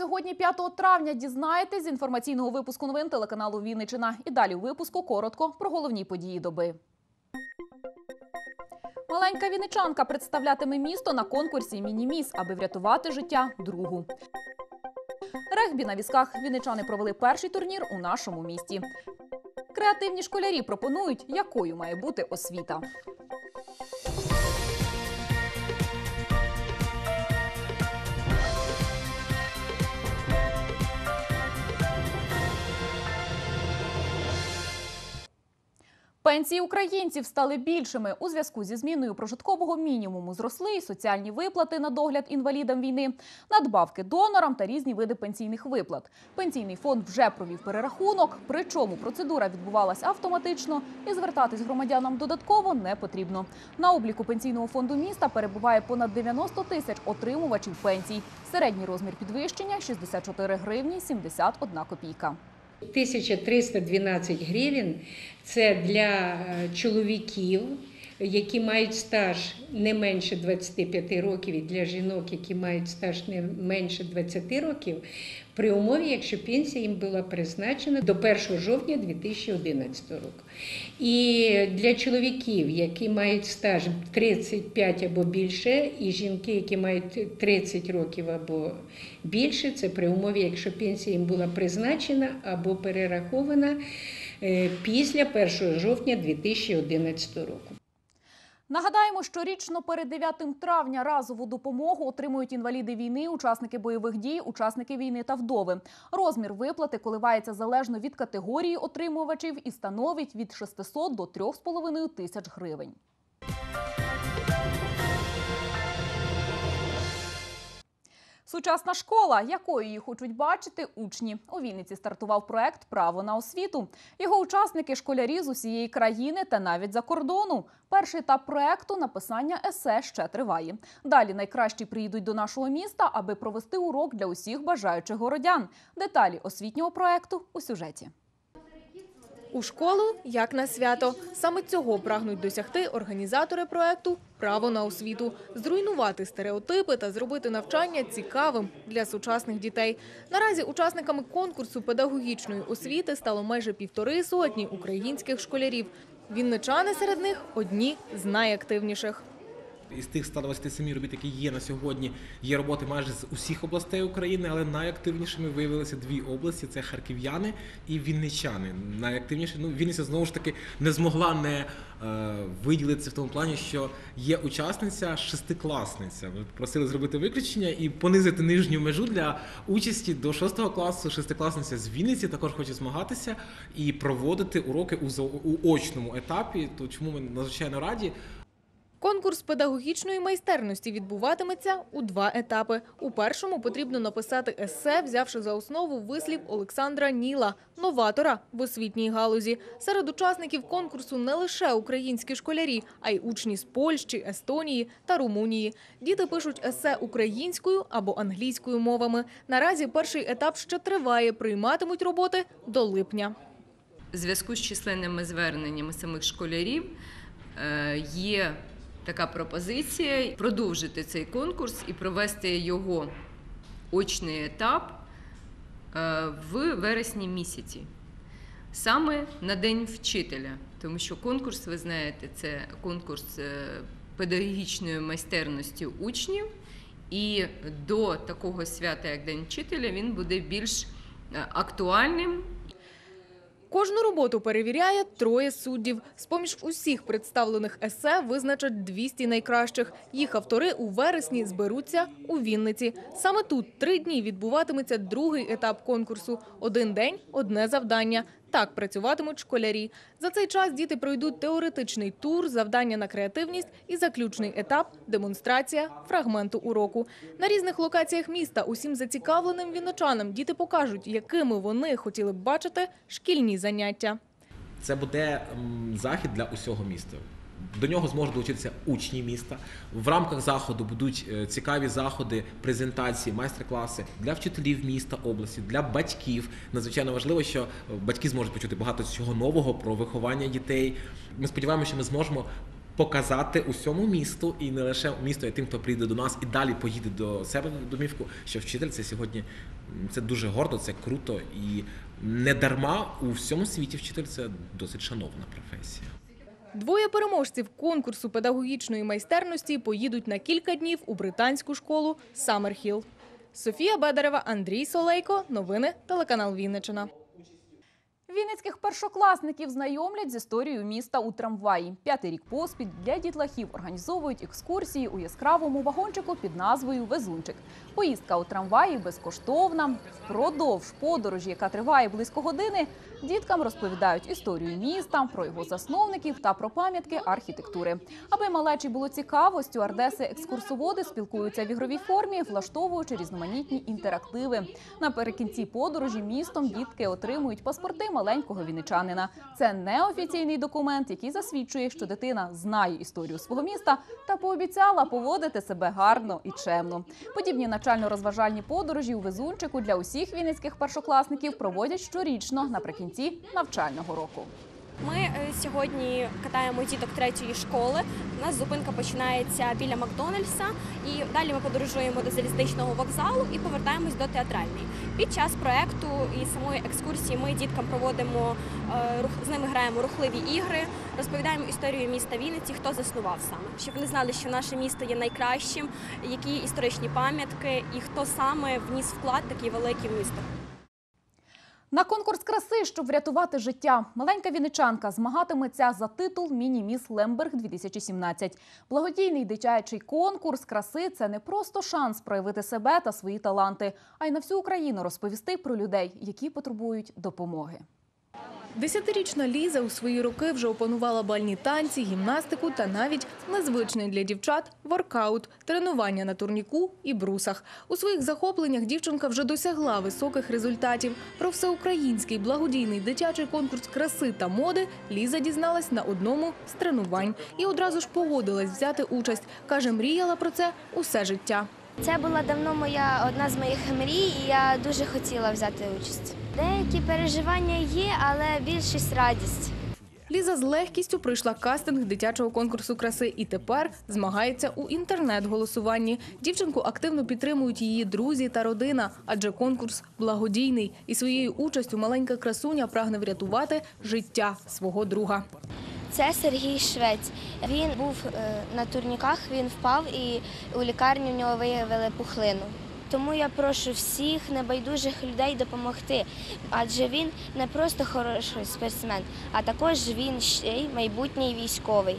Сьогодні, 5 травня, дізнаєтесь з інформаційного випуску новин телеканалу Вінничина. І далі у випуску коротко про головні події доби. Маленька вінничанка представлятиме місто на конкурсі Мініміс, аби врятувати життя другу. Регбі на візках вінничани провели перший турнір у нашому місті. Креативні школярі пропонують, якою має бути освіта. Пенсії українців стали більшими у зв'язку зі зміною прожиткового мінімуму. Зросли і соціальні виплати на догляд інвалідам війни, надбавки донорам та різні види пенсійних виплат. Пенсійний фонд вже провів перерахунок, причому процедура відбувалась автоматично і звертатись громадянам додатково не потрібно. На обліку пенсійного фонду міста перебуває понад 90 тисяч отримувачів пенсій. Середній розмір підвищення 64 гривні 71 копійка. 1312 гривень. Це для е, чоловіків, які мають стаж не менше 25 років, і для жінок, які мають стаж не менше 20 років, при умові, якщо пенсія їм була призначена до 1 жовтня 2011 року. І для чоловіків, які мають стаж 35 або більше, і жінки, які мають 30 років або більше, це при умові, якщо пенсія їм була призначена або перерахована е, після 1 жовтня 2011 року. Нагадаємо, що річно перед 9 травня разову допомогу отримують інваліди війни, учасники бойових дій, учасники війни та вдови. Розмір виплати коливається залежно від категорії отримувачів і становить від 600 до 3,5 тисяч гривень. Сучасна школа, якою її хочуть бачити учні. У Вінниці стартував проект Право на освіту. Його учасники школярі з усієї країни та навіть за кордону. Перший етап проекту написання есе ще триває. Далі найкращі приїдуть до нашого міста, аби провести урок для усіх бажаючих городян. Деталі освітнього проекту у сюжеті. У школу як на свято. Саме цього прагнуть досягти організатори проекту Право на освіту, зруйнувати стереотипи та зробити навчання цікавим для сучасних дітей. Наразі учасниками конкурсу педагогічної освіти стало майже півтори сотні українських школярів. Вінничани серед них одні з найактивніших. Із тих 127 робіт, які є на сьогодні, є роботи майже з усіх областей України, але найактивнішими виявилися дві області: це харків'яни і вінничани. Найактивніше, ну Вінниця знову ж таки не змогла не е, виділитися в тому плані, що є учасниця шестикласниця. Ми просили зробити виключення і понизити нижню межу для участі до шостого класу. Шестикласниця з Вінниці також хоче змагатися і проводити уроки у, у очному етапі. То чому ми надзвичайно раді? Конкурс педагогічної майстерності відбуватиметься у два етапи. У першому потрібно написати есе, взявши за основу вислів Олександра Ніла, новатора в освітній галузі. Серед учасників конкурсу не лише українські школярі, а й учні з Польщі, Естонії та Румунії. Діти пишуть есе українською або англійською мовами. Наразі перший етап ще триває. Прийматимуть роботи до липня. Зв'язку з численними зверненнями самих школярів е, є така пропозиція продовжити цей конкурс і провести його очний етап е, в вересні місяці, саме на День вчителя, тому що конкурс, ви знаєте, це конкурс е, педагогічної майстерності учнів, і до такого свята, як День вчителя, він буде більш е, актуальним Кожну роботу перевіряє троє суддів. З-поміж усіх представлених есе визначать 200 найкращих. Їх автори у вересні зберуться у Вінниці. Саме тут три дні відбуватиметься другий етап конкурсу. Один день – одне завдання. Так працюватимуть школярі. За цей час діти пройдуть теоретичний тур, завдання на креативність і заключний етап – демонстрація фрагменту уроку. На різних локаціях міста усім зацікавленим віночанам діти покажуть, якими вони хотіли б бачити шкільні заняття. Це буде захід для усього міста. До нього зможуть долучитися учні міста. В рамках заходу будуть е, цікаві заходи, презентації, майстер-класи для вчителів міста, області, для батьків. Надзвичайно важливо, що е, батьки зможуть почути багато чого нового про виховання дітей. Ми сподіваємося, що ми зможемо показати усьому місту і не лише місту, а тим, хто прийде до нас і далі поїде до себе в домівку, що вчитель це сьогодні це дуже гордо, це круто і не дарма у всьому світі вчитель це досить шановна професія. Двоє переможців конкурсу педагогічної майстерності поїдуть на кілька днів у британську школу Саммерхіл. Софія Бедарева, Андрій Солейко. Новини телеканал Вінниччина. Вінницьких першокласників знайомлять з історією міста у трамваї. П'ятий рік поспіль для дітлахів організовують екскурсії у яскравому вагончику під назвою Везунчик. Поїздка у трамваї безкоштовна. Впродовж подорожі, яка триває близько години, діткам розповідають історію міста, про його засновників та про пам'ятки архітектури. Аби малечі було цікаво, стюардеси екскурсоводи спілкуються в ігровій формі, влаштовуючи різноманітні інтерактиви. Наприкінці подорожі містом дітки отримують паспорти маленького вінничанина. Це неофіційний документ, який засвідчує, що дитина знає історію свого міста та пообіцяла поводити себе гарно і чемно. Подібні навчально-розважальні подорожі у везунчику для усіх вінницьких першокласників проводять щорічно наприкінці навчального року. Ми е, сьогодні катаємо діток третьої школи. У нас зупинка починається біля Макдональдса, і далі ми подорожуємо до залізничного вокзалу і повертаємось до театральної. Під час проекту і самої екскурсії ми діткам проводимо е, з ними граємо рухливі ігри, розповідаємо історію міста Вінниці, хто заснував саме, щоб вони знали, що наше місто є найкращим, які історичні пам'ятки і хто саме вніс вклад такий великий в місто. На конкурс краси, щоб врятувати життя, маленька віничанка змагатиметься за титул Міні-міс Лемберг 2017. Благодійний дитячий конкурс краси це не просто шанс проявити себе та свої таланти, а й на всю Україну розповісти про людей, які потребують допомоги. Десятирічна Ліза у свої роки вже опанувала бальні танці, гімнастику та навіть незвичний для дівчат воркаут, тренування на турніку і брусах. У своїх захопленнях дівчинка вже досягла високих результатів. Про всеукраїнський благодійний дитячий конкурс краси та моди Ліза дізналась на одному з тренувань і одразу ж погодилась взяти участь. каже, мріяла про це усе життя. Це була давно моя одна з моїх мрій, і я дуже хотіла взяти участь. Деякі переживання є, але більшість радість. Ліза з легкістю пройшла кастинг дитячого конкурсу краси і тепер змагається у інтернет-голосуванні. Дівчинку активно підтримують її друзі та родина, адже конкурс благодійний. І своєю участю маленька красуня прагне врятувати життя свого друга. Це Сергій Швець. Він був е, на турніках, він впав і у лікарні в нього виявили пухлину. Тому я прошу всіх небайдужих людей допомогти, адже він не просто хороший спортсмен, а також він ще й майбутній військовий.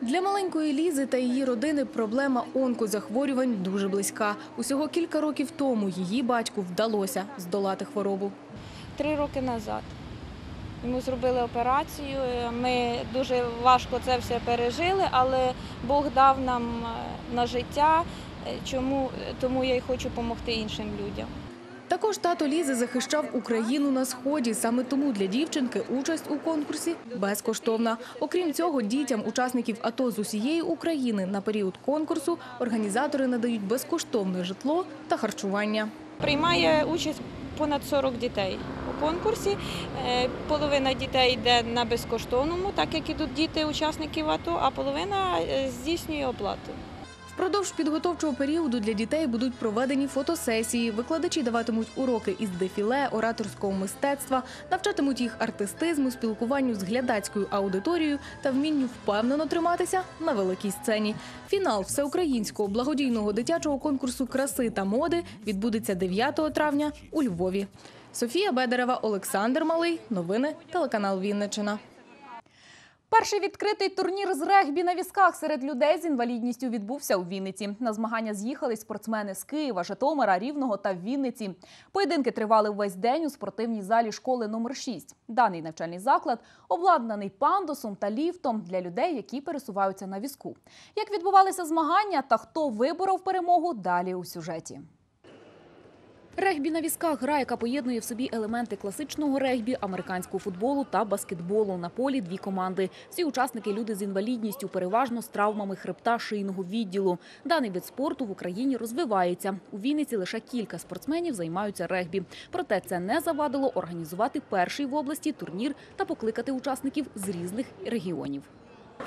Для маленької Лізи та її родини проблема онкозахворювань дуже близька. Усього кілька років тому її батьку вдалося здолати хворобу. три роки назад. Йому зробили операцію. Ми дуже важко це все пережили, але Бог дав нам е, на життя. Е, Чому тому я й хочу допомогти іншим людям. Також тато Лізи захищав Україну на сході. Саме тому для дівчинки участь у конкурсі безкоштовна. Окрім цього, дітям учасників АТО з усієї України на період конкурсу організатори надають безкоштовне житло та харчування. Приймає участь понад 40 дітей конкурсі. Е, Половина дітей йде на безкоштовному, так як ідуть діти учасників АТО, а половина е, здійснює оплату. Впродовж підготовчого періоду для дітей будуть проведені фотосесії. Викладачі даватимуть уроки із дефіле, ораторського мистецтва, навчатимуть їх артистизму, спілкуванню з глядацькою аудиторією та вмінню впевнено триматися на великій сцені. Фінал всеукраїнського благодійного дитячого конкурсу краси та моди відбудеться 9 травня у Львові. Софія Бедерева, Олександр Малий. Новини телеканал Вінниччина. Перший відкритий турнір з регбі на візках серед людей з інвалідністю відбувся у Вінниці. На змагання з'їхали спортсмени з Києва, Житомира, Рівного та Вінниці. Поєдинки тривали весь день у спортивній залі школи номер 6. Даний навчальний заклад обладнаний пандусом та ліфтом для людей, які пересуваються на візку. Як відбувалися змагання та хто виборов перемогу, далі у сюжеті. Регбі на візках – гра, яка поєднує в собі елементи класичного регбі, американського футболу та баскетболу. На полі дві команди. Всі учасники – люди з інвалідністю, переважно з травмами хребта шийного відділу. Даний вид спорту в Україні розвивається. У Вінниці лише кілька спортсменів займаються регбі. Проте це не завадило організувати перший в області турнір та покликати учасників з різних регіонів.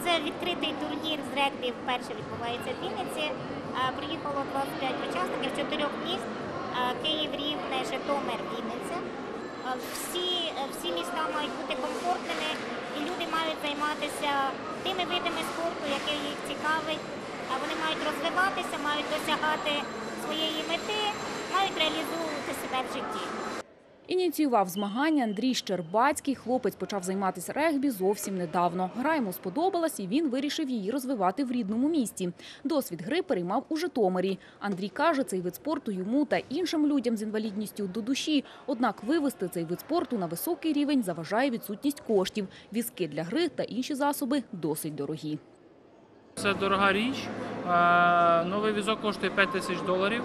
Це відкритий турнір з регбі вперше відбувається в Вінниці. Приїхало 25 учасників чотирьох міст: Київ, Рівне, Житомир, Вінниця. Всі, е, всі міста мають бути комфортними, і люди мають займатися тими видами спорту, які їх цікавить. Вони мають розвиватися, мають досягати своєї мети, мають реалізовувати себе в житті. Ініціював змагання Андрій Щербацький. Хлопець почав займатися регбі зовсім недавно. Гра йому сподобалась, і він вирішив її розвивати в рідному місті. Досвід гри переймав у Житомирі. Андрій каже, цей вид спорту йому та іншим людям з інвалідністю до душі. Однак вивести цей вид спорту на високий рівень заважає відсутність коштів. Візки для гри та інші засоби досить дорогі. Це дорога річ. Новий візок коштує 5 тисяч доларів,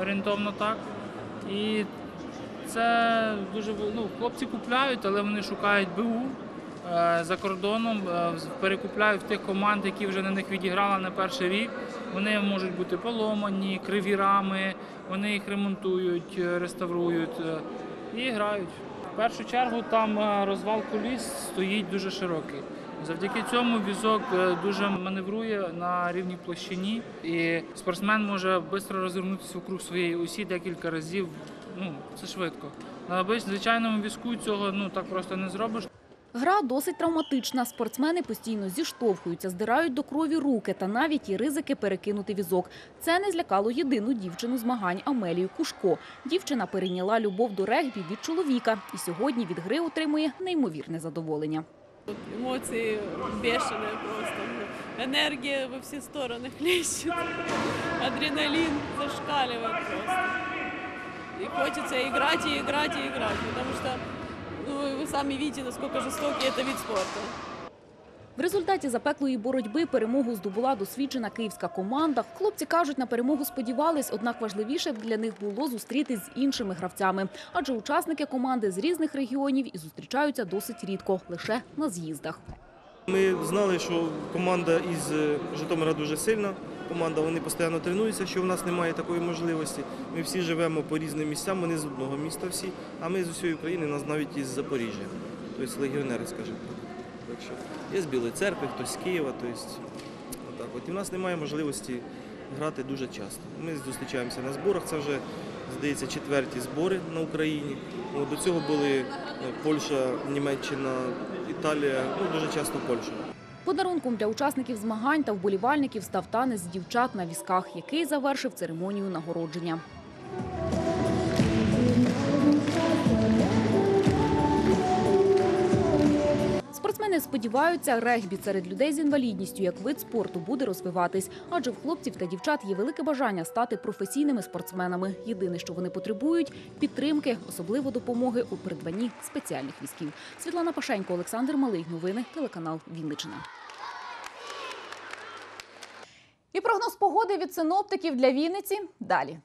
орієнтовно так. І це дуже ну, хлопці купляють, але вони шукають БУ е, за кордоном, е, перекупляють в тих команд, які вже на них відіграли на перший рік. Вони можуть бути поломані, криві рами, вони їх ремонтують, е, реставрують і грають. В першу чергу там розвал коліс стоїть дуже широкий. Завдяки цьому візок дуже маневрує на рівній площині, і спортсмен може швидко розвернутися вокруг своєї осі декілька разів Ну це швидко. На обич- звичайному візку цього ну так просто не зробиш. Гра досить травматична. Спортсмени постійно зіштовхуються, здирають до крові руки та навіть є ризики перекинути візок. Це не злякало єдину дівчину змагань Амелію Кушко. Дівчина перейняла любов до регбі від чоловіка і сьогодні від гри отримує неймовірне задоволення. Эмоции бешеные просто. ну, Энергия во все стороны хлещет. Адреналин зашкаливает просто. И хочется играть, и играть, и играть. Потому что ну, вы сами видите, насколько жестокий это вид спорта. В результаті запеклої боротьби перемогу здобула досвідчена київська команда. Хлопці кажуть, на перемогу сподівались, однак важливіше для них було зустрітись з іншими гравцями, адже учасники команди з різних регіонів і зустрічаються досить рідко, лише на з'їздах. Ми знали, що команда із Житомира дуже сильна. Команда вони постійно тренуються, що в нас немає такої можливості. Ми всі живемо по різним місцям, вони з одного міста всі, а ми з усієї України, нас навіть із Запоріжжя, тобто легіонери, скажімо так. Є з Білої церкви, хтось з Києва, тобто отак. От і в нас немає можливості грати дуже часто. Ми зустрічаємося на зборах. Це вже здається четверті збори на Україні. До цього були е, Польща, Німеччина, Італія, ну дуже часто Польща. Подарунком для учасників змагань та вболівальників став танець дівчат на візках, який завершив церемонію нагородження. Спортсмени сподіваються, регбі серед людей з інвалідністю як вид спорту буде розвиватись, адже в хлопців та дівчат є велике бажання стати професійними спортсменами. Єдине, що вони потребують підтримки, особливо допомоги у придбанні спеціальних візків. Світлана Пашенько, Олександр Малий. Новини телеканал Вінниччина. І прогноз погоди від синоптиків для Вінниці далі.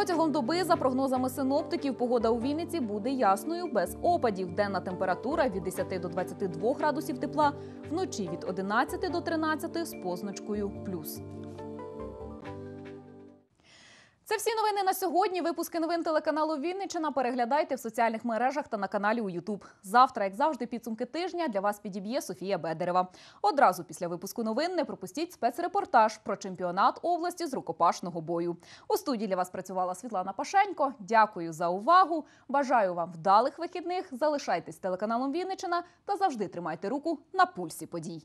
Протягом доби, за прогнозами синоптиків, погода у Вінниці буде ясною без опадів. Денна температура від 10 до 22 градусів тепла, вночі від 11 до 13 з позначкою плюс. Це всі новини на сьогодні. Випуски новин телеканалу Вінниччина переглядайте в соціальних мережах та на каналі у Ютуб. Завтра, як завжди, підсумки тижня для вас підіб'є Софія Бедерева. Одразу після випуску новин не пропустіть спецрепортаж про чемпіонат області з рукопашного бою. У студії для вас працювала Світлана Пашенько. Дякую за увагу. Бажаю вам вдалих вихідних. Залишайтесь телеканалом Вінниччина та завжди тримайте руку на пульсі подій.